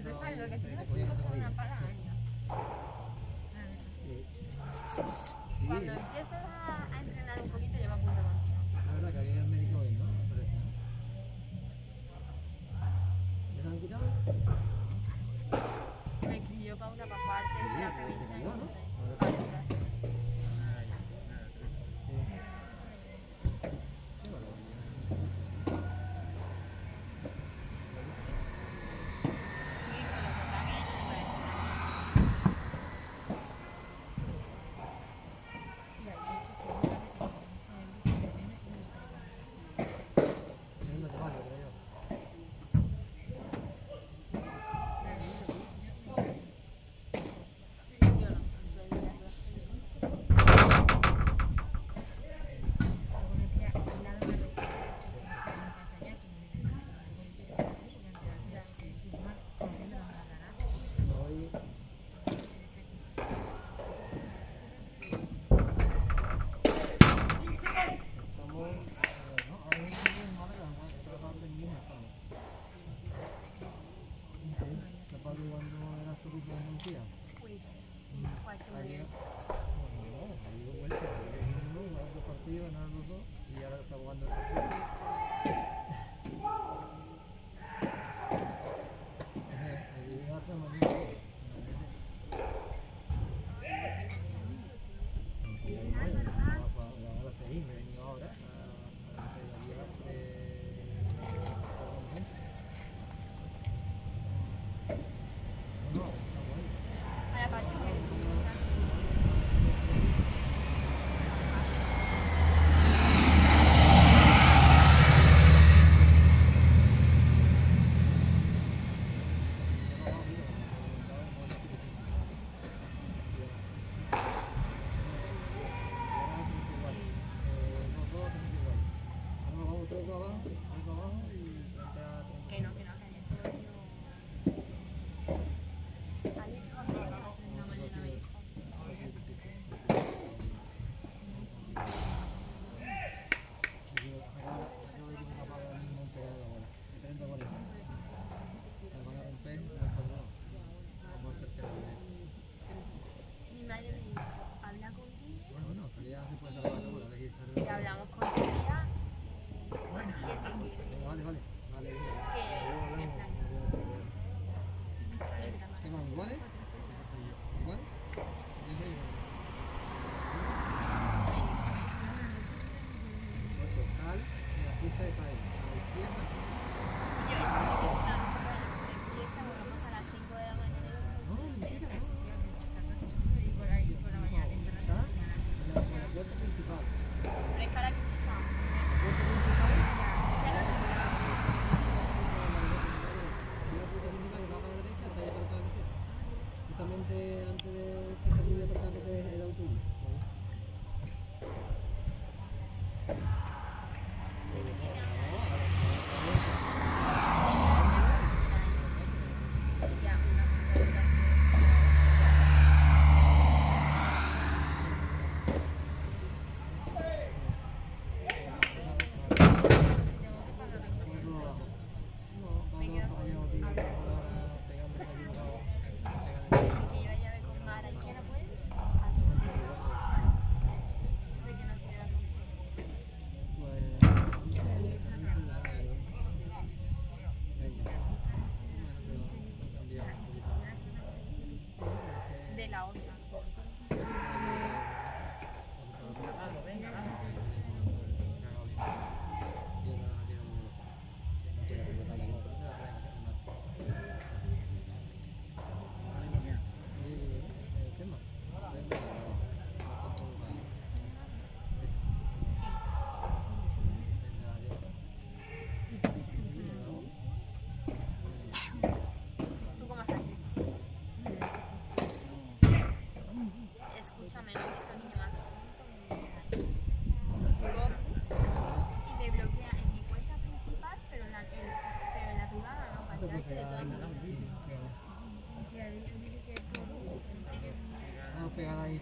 es de palo, que si no se coge una palaña. Cuando empiezas a entrenar un poco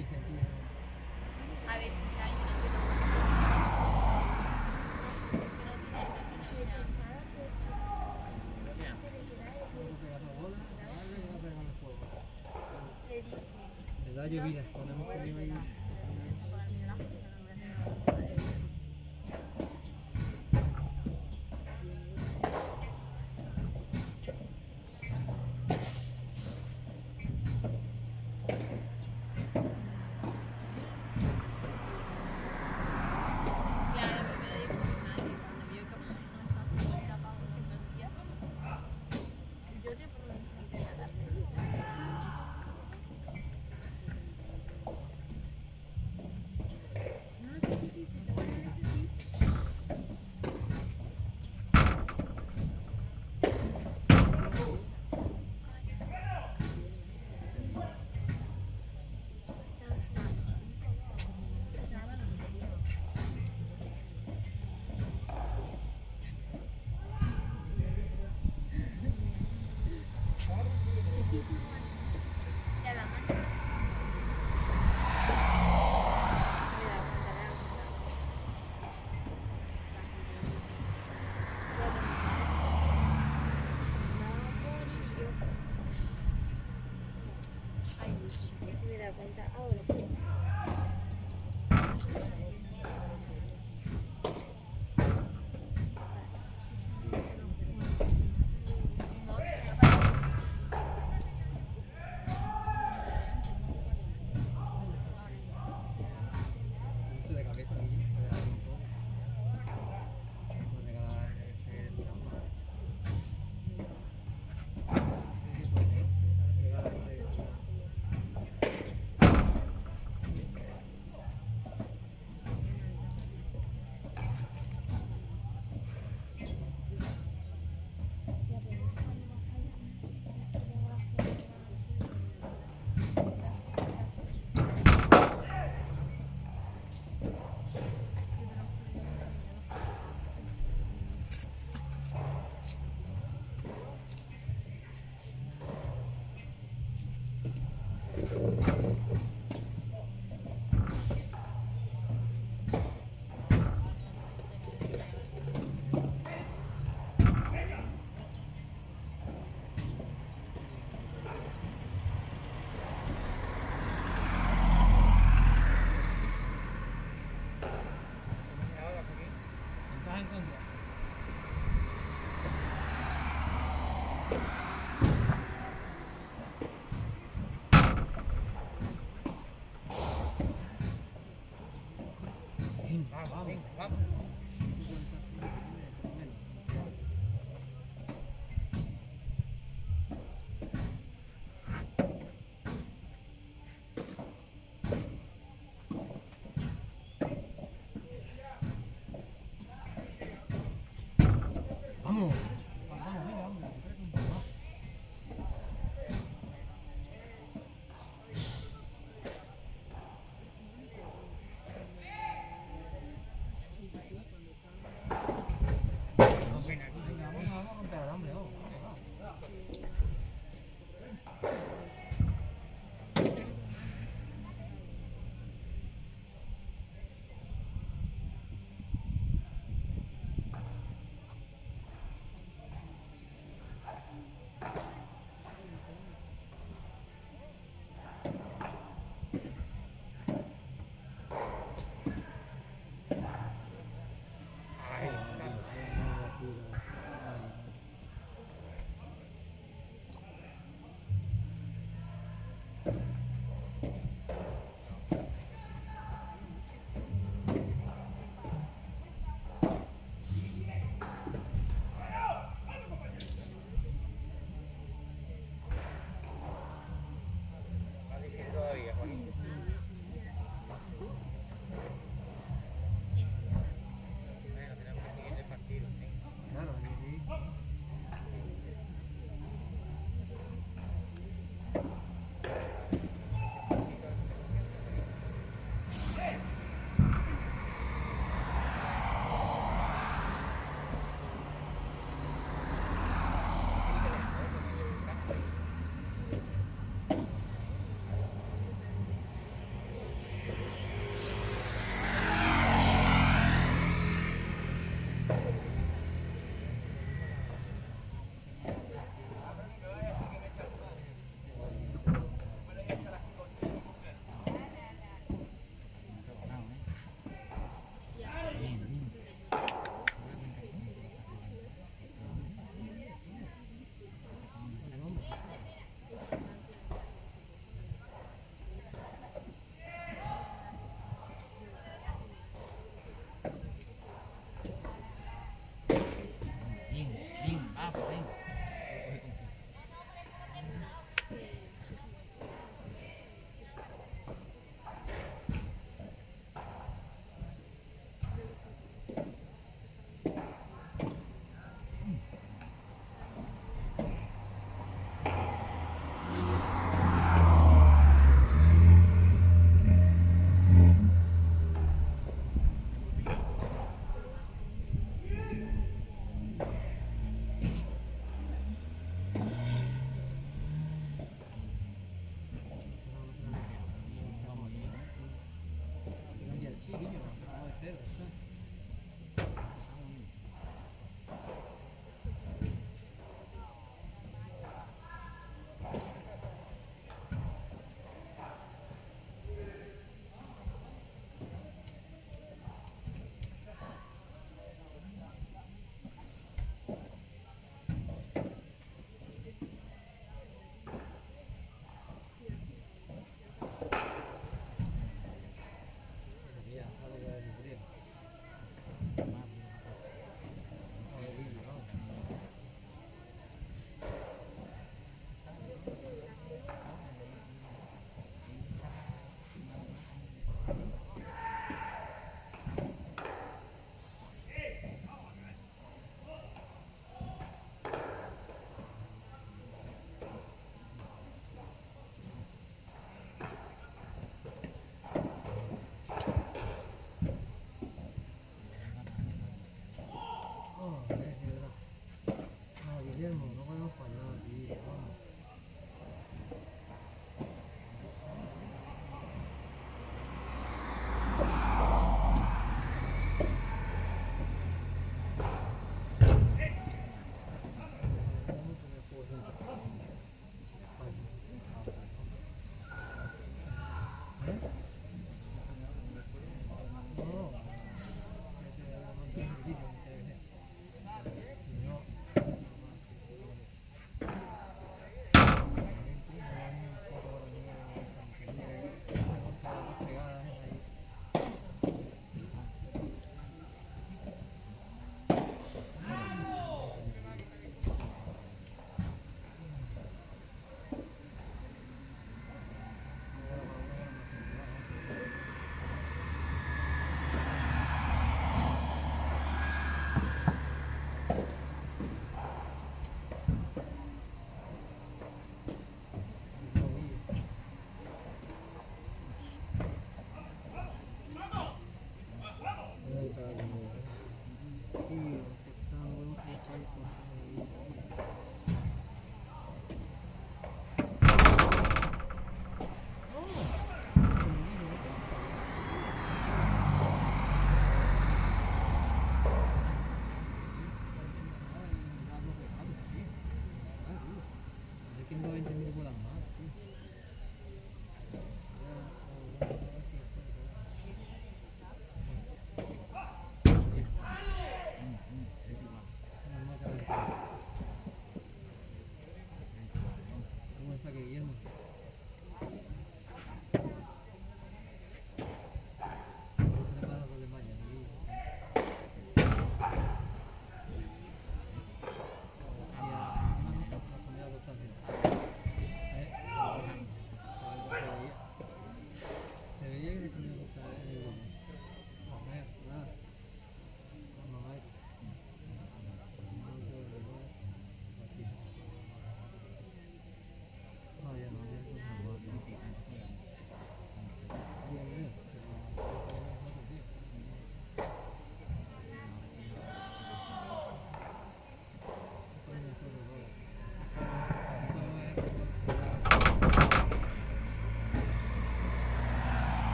A ver si hay que lo que no tiene, no tiene. Le. Le da lluvia,